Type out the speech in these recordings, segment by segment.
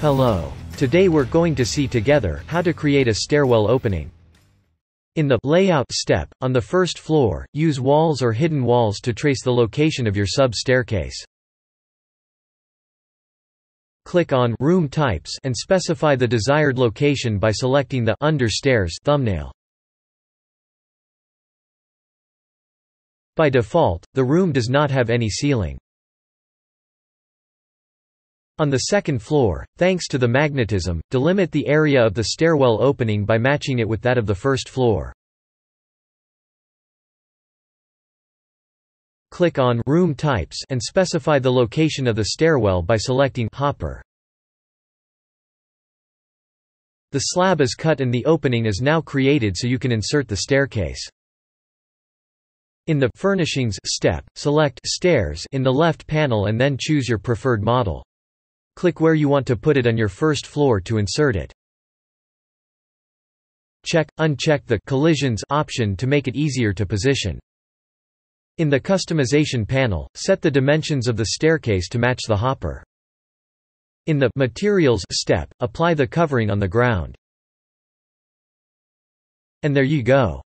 Hello. Today we're going to see together how to create a stairwell opening. In the Layout step, on the first floor, use walls or hidden walls to trace the location of your sub-staircase. Click on Room Types and specify the desired location by selecting the Under Stairs thumbnail. By default, the room does not have any ceiling. On the second floor, thanks to the magnetism, delimit the area of the stairwell opening by matching it with that of the first floor. Click on Room Types and specify the location of the stairwell by selecting Hopper. The slab is cut and the opening is now created so you can insert the staircase. In the Furnishings step, select Stairs in the left panel and then choose your preferred model. Click where you want to put it on your first floor to insert it. Check, uncheck the Collisions option to make it easier to position. In the Customization panel, set the dimensions of the staircase to match the hopper. In the Materials step, apply the covering on the ground. And there you go.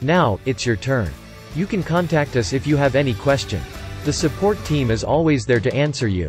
Now, it's your turn. You can contact us if you have any question. The support team is always there to answer you.